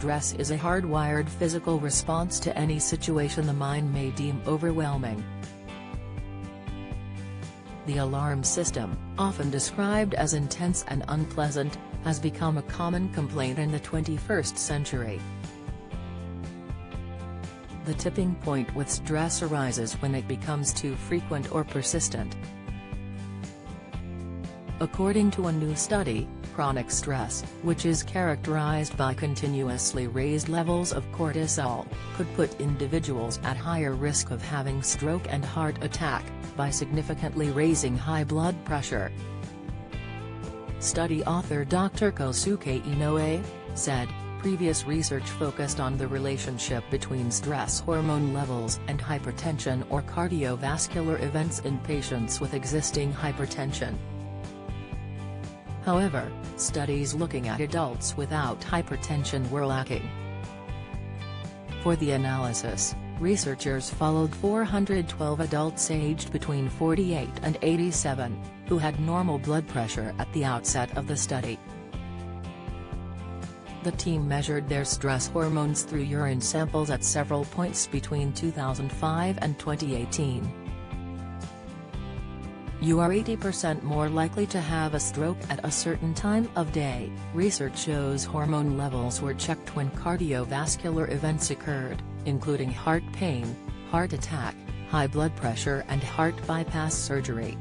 stress is a hardwired physical response to any situation the mind may deem overwhelming. The alarm system, often described as intense and unpleasant, has become a common complaint in the 21st century. The tipping point with stress arises when it becomes too frequent or persistent. According to a new study, chronic stress, which is characterized by continuously raised levels of cortisol, could put individuals at higher risk of having stroke and heart attack, by significantly raising high blood pressure. Study author Dr. Kosuke Inoue, said, previous research focused on the relationship between stress hormone levels and hypertension or cardiovascular events in patients with existing hypertension. However, studies looking at adults without hypertension were lacking. For the analysis, researchers followed 412 adults aged between 48 and 87, who had normal blood pressure at the outset of the study. The team measured their stress hormones through urine samples at several points between 2005 and 2018. You are 80% more likely to have a stroke at a certain time of day. Research shows hormone levels were checked when cardiovascular events occurred, including heart pain, heart attack, high blood pressure and heart bypass surgery.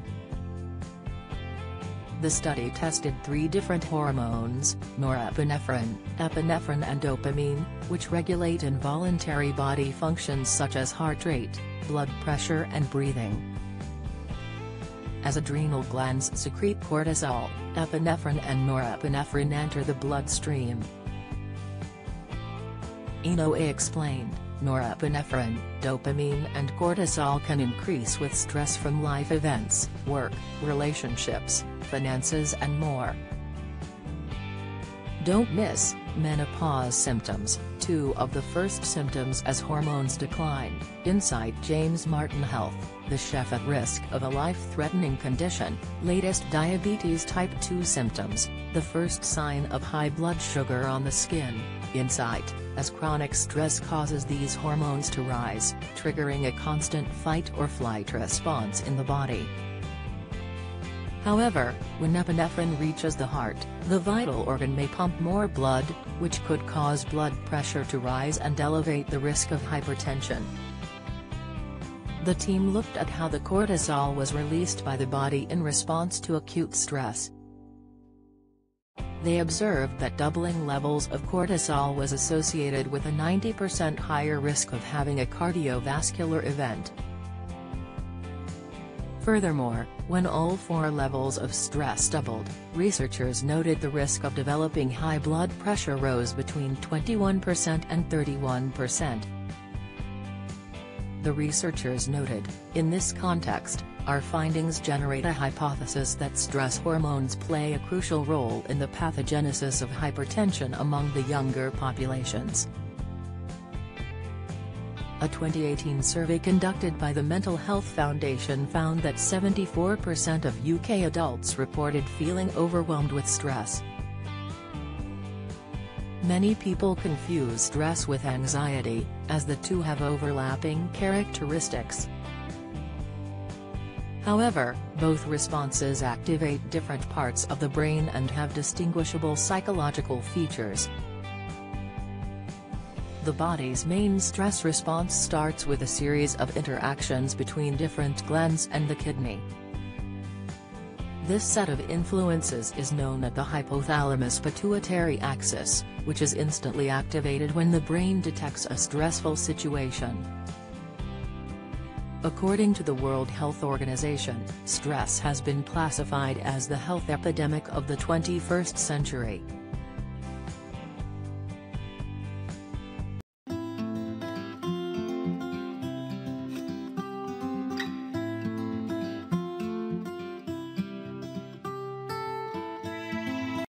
The study tested three different hormones, norepinephrine, epinephrine and dopamine, which regulate involuntary body functions such as heart rate, blood pressure and breathing as adrenal glands secrete cortisol, epinephrine and norepinephrine enter the bloodstream. Inoue explained, norepinephrine, dopamine and cortisol can increase with stress from life events, work, relationships, finances and more. Don't miss, menopause symptoms, two of the first symptoms as hormones decline, Insight James Martin Health, the chef at risk of a life-threatening condition, latest diabetes type 2 symptoms, the first sign of high blood sugar on the skin, Insight, as chronic stress causes these hormones to rise, triggering a constant fight or flight response in the body. However, when epinephrine reaches the heart, the vital organ may pump more blood, which could cause blood pressure to rise and elevate the risk of hypertension. The team looked at how the cortisol was released by the body in response to acute stress. They observed that doubling levels of cortisol was associated with a 90% higher risk of having a cardiovascular event. Furthermore, when all four levels of stress doubled, researchers noted the risk of developing high blood pressure rose between 21% and 31%. The researchers noted, in this context, our findings generate a hypothesis that stress hormones play a crucial role in the pathogenesis of hypertension among the younger populations. A 2018 survey conducted by the Mental Health Foundation found that 74% of UK adults reported feeling overwhelmed with stress. Many people confuse stress with anxiety, as the two have overlapping characteristics. However, both responses activate different parts of the brain and have distinguishable psychological features. The body's main stress response starts with a series of interactions between different glands and the kidney. This set of influences is known as the hypothalamus-pituitary axis, which is instantly activated when the brain detects a stressful situation. According to the World Health Organization, stress has been classified as the health epidemic of the 21st century.